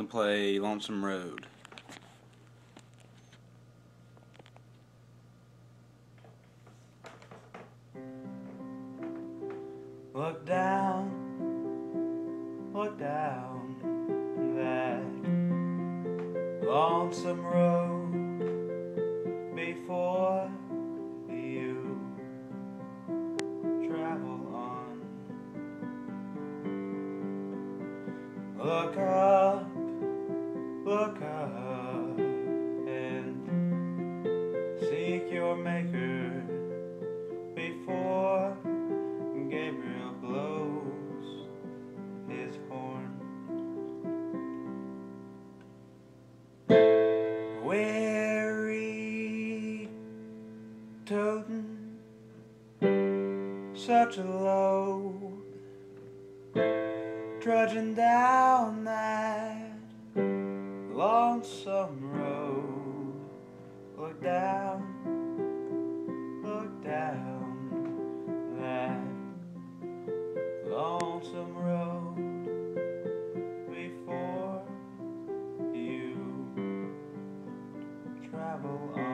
the play Lonesome Road. Look down, look down that lonesome road before you travel on. Look up, look up, and seek your maker before Gabriel blows his horn. Weary toting such a load, trudging down that Lonesome road. Look down, look down that lonesome road before you travel on.